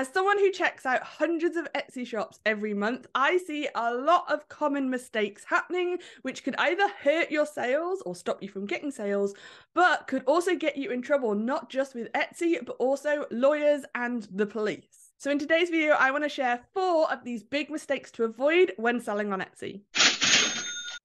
As someone who checks out hundreds of Etsy shops every month, I see a lot of common mistakes happening, which could either hurt your sales or stop you from getting sales, but could also get you in trouble, not just with Etsy, but also lawyers and the police. So, in today's video, I want to share four of these big mistakes to avoid when selling on Etsy.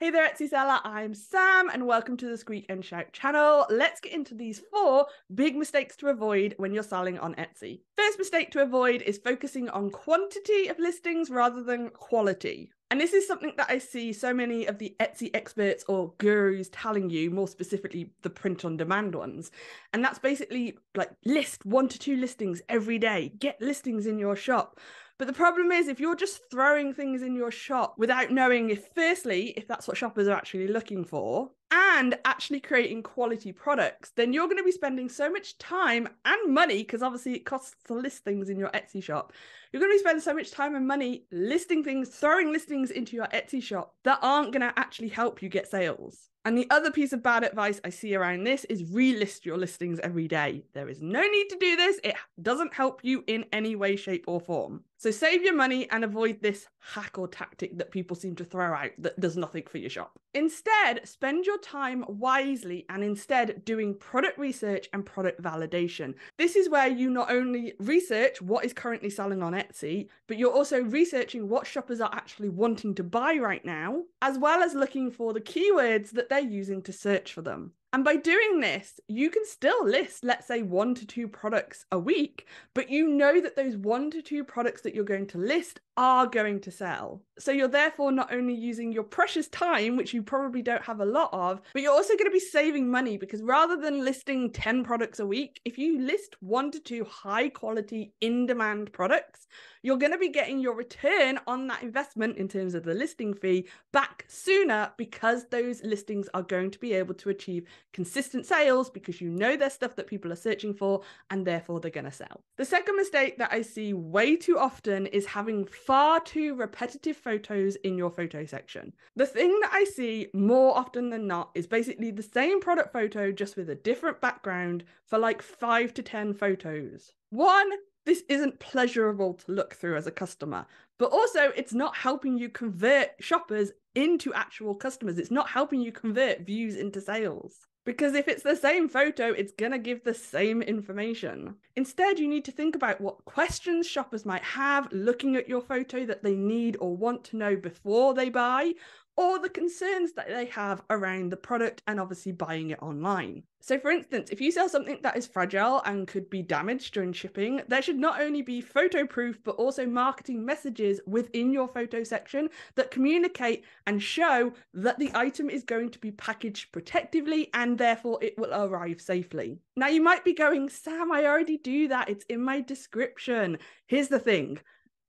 Hey there, Etsy seller. I'm Sam, and welcome to the Squeak and Shout channel. Let's get into these four big mistakes to avoid when you're selling on Etsy. First mistake to avoid is focusing on quantity of listings rather than quality. And this is something that I see so many of the Etsy experts or gurus telling you, more specifically the print on demand ones. And that's basically like list one to two listings every day, get listings in your shop. But the problem is, if you're just throwing things in your shop without knowing if, firstly, if that's what shoppers are actually looking for, and actually creating quality products, then you're going to be spending so much time and money, because obviously it costs to list things in your Etsy shop. You're going to be spending so much time and money listing things, throwing listings into your Etsy shop that aren't going to actually help you get sales. And the other piece of bad advice I see around this is relist your listings every day. There is no need to do this. It doesn't help you in any way, shape, or form. So save your money and avoid this hack or tactic that people seem to throw out that does nothing for your shop. Instead, spend your time wisely and instead doing product research and product validation. This is where you not only research what is currently selling on Etsy, but you're also researching what shoppers are actually wanting to buy right now, as well as looking for the keywords that they're using to search for them. And by doing this, you can still list, let's say, one to two products a week, but you know that those one to two products that you're going to list are going to sell. So you're therefore not only using your precious time, which you probably don't have a lot of, but you're also going to be saving money because rather than listing 10 products a week, if you list one to two high quality, in demand products, you're going to be getting your return on that investment in terms of the listing fee back sooner because those listings are going to be able to achieve consistent sales because you know there's stuff that people are searching for and therefore they're going to sell. The second mistake that I see way too often is having far too repetitive photos in your photo section. The thing that I see more often than not is basically the same product photo just with a different background for like five to 10 photos. One, this isn't pleasurable to look through as a customer, but also it's not helping you convert shoppers into actual customers. It's not helping you convert views into sales. Because if it's the same photo, it's going to give the same information. Instead, you need to think about what questions shoppers might have looking at your photo that they need or want to know before they buy, or the concerns that they have around the product and obviously buying it online. So, for instance, if you sell something that is fragile and could be damaged during shipping, there should not only be photo proof, but also marketing messages within your photo section that communicate and show that the item is going to be packaged protectively and therefore it will arrive safely. Now, you might be going, Sam, I already do that. It's in my description. Here's the thing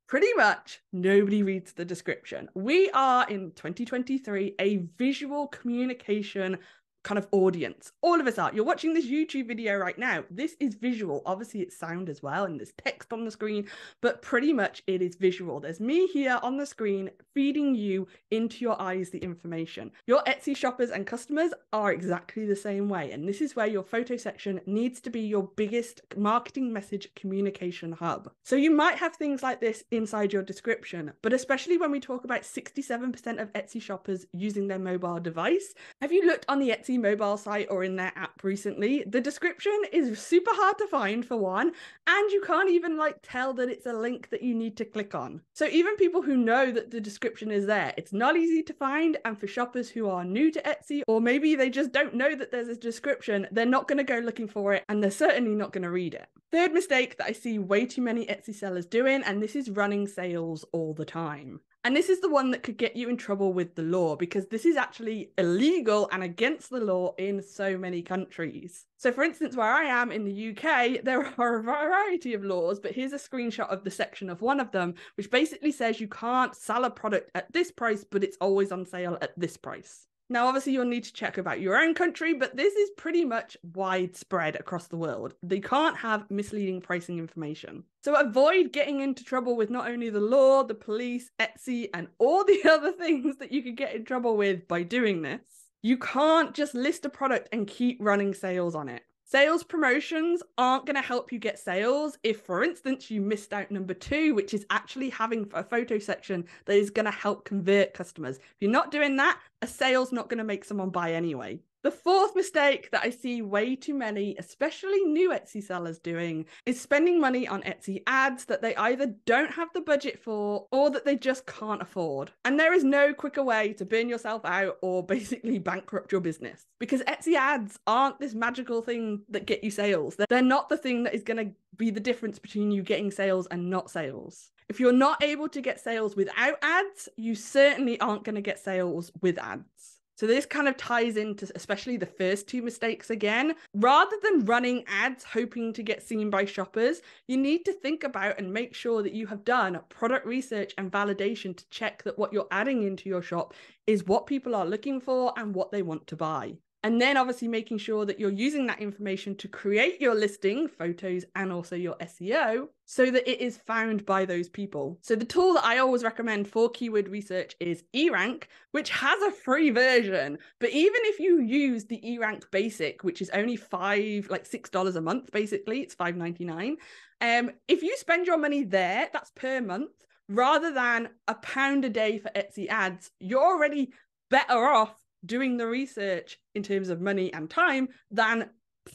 pretty much nobody reads the description. We are in 2023 a visual communication kind of audience. All of us are. You're watching this YouTube video right now. This is visual. Obviously, it's sound as well, and there's text on the screen, but pretty much it is visual. There's me here on the screen feeding you into your eyes the information. Your Etsy shoppers and customers are exactly the same way. And this is where your photo section needs to be your biggest marketing message communication hub. So you might have things like this inside your description, but especially when we talk about 67% of Etsy shoppers using their mobile device, have you looked on the Etsy mobile site or in their app recently, the description is super hard to find for one, and you can't even like tell that it's a link that you need to click on. So even people who know that the description is there, it's not easy to find. And for shoppers who are new to Etsy, or maybe they just don't know that there's a description, they're not going to go looking for it and they're certainly not going to read it. Third mistake that I see way too many Etsy sellers doing, and this is running sales all the time. And this is the one that could get you in trouble with the law because this is actually illegal and against the law in so many countries. So, for instance, where I am in the UK, there are a variety of laws, but here's a screenshot of the section of one of them, which basically says you can't sell a product at this price, but it's always on sale at this price. Now, obviously, you'll need to check about your own country, but this is pretty much widespread across the world. They can't have misleading pricing information. So avoid getting into trouble with not only the law, the police, Etsy, and all the other things that you could get in trouble with by doing this. You can't just list a product and keep running sales on it. Sales promotions aren't going to help you get sales if, for instance, you missed out number two, which is actually having a photo section that is going to help convert customers. If you're not doing that, a sale's not going to make someone buy anyway. The fourth mistake that I see way too many, especially new Etsy sellers, doing is spending money on Etsy ads that they either don't have the budget for or that they just can't afford. And there is no quicker way to burn yourself out or basically bankrupt your business because Etsy ads aren't this magical thing that get you sales. They're not the thing that is going to be the difference between you getting sales and not sales. If you're not able to get sales without ads, you certainly aren't going to get sales with ads. So this kind of ties into especially the first two mistakes again. Rather than running ads hoping to get seen by shoppers, you need to think about and make sure that you have done product research and validation to check that what you're adding into your shop is what people are looking for and what they want to buy. And then obviously making sure that you're using that information to create your listing, photos, and also your SEO so that it is found by those people. So the tool that I always recommend for keyword research is eRank, which has a free version. But even if you use the eRank basic, which is only five, like six dollars a month, basically, it's five ninety nine. Um, if you spend your money there, that's per month, rather than a pound a day for Etsy ads, you're already better off doing the research in terms of money and time than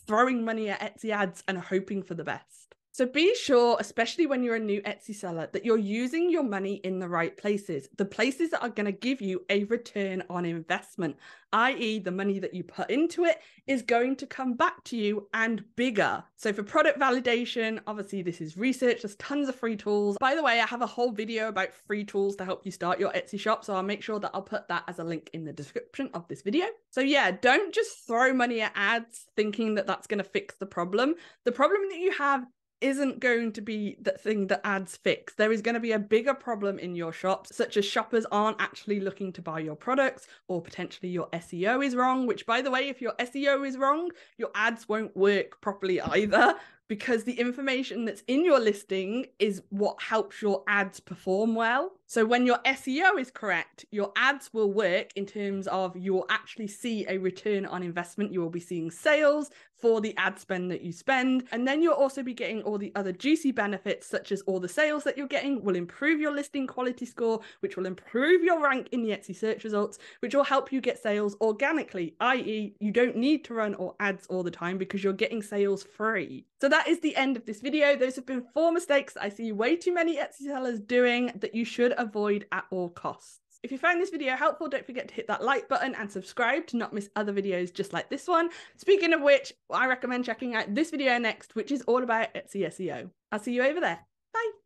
throwing money at Etsy ads and hoping for the best. So be sure, especially when you're a new Etsy seller, that you're using your money in the right places, the places that are going to give you a return on investment, i.e., the money that you put into it is going to come back to you and bigger. So for product validation, obviously this is research, there's tons of free tools. By the way, I have a whole video about free tools to help you start your Etsy shop, so I'll make sure that I'll put that as a link in the description of this video. So yeah, don't just throw money at ads thinking that that's going to fix the problem. The problem that you have isn't going to be the thing that ads fix. There is going to be a bigger problem in your shops, such as shoppers aren't actually looking to buy your products, or potentially your SEO is wrong, which, by the way, if your SEO is wrong, your ads won't work properly either because the information that's in your listing is what helps your ads perform well. So when your SEO is correct, your ads will work in terms of you will actually see a return on investment. You will be seeing sales for the ad spend that you spend. And then you'll also be getting all the other juicy benefits, such as all the sales that you're getting will improve your listing quality score, which will improve your rank in the Etsy search results, which will help you get sales organically, i.e., you don't need to run all ads all the time because you're getting sales free. So that is the end of this video. Those have been four mistakes I see way too many Etsy sellers doing that you should avoid at all costs. If you found this video helpful, don't forget to hit that like button and subscribe to not miss other videos just like this one. Speaking of which, I recommend checking out this video next, which is all about Etsy SEO. I'll see you over there. Bye.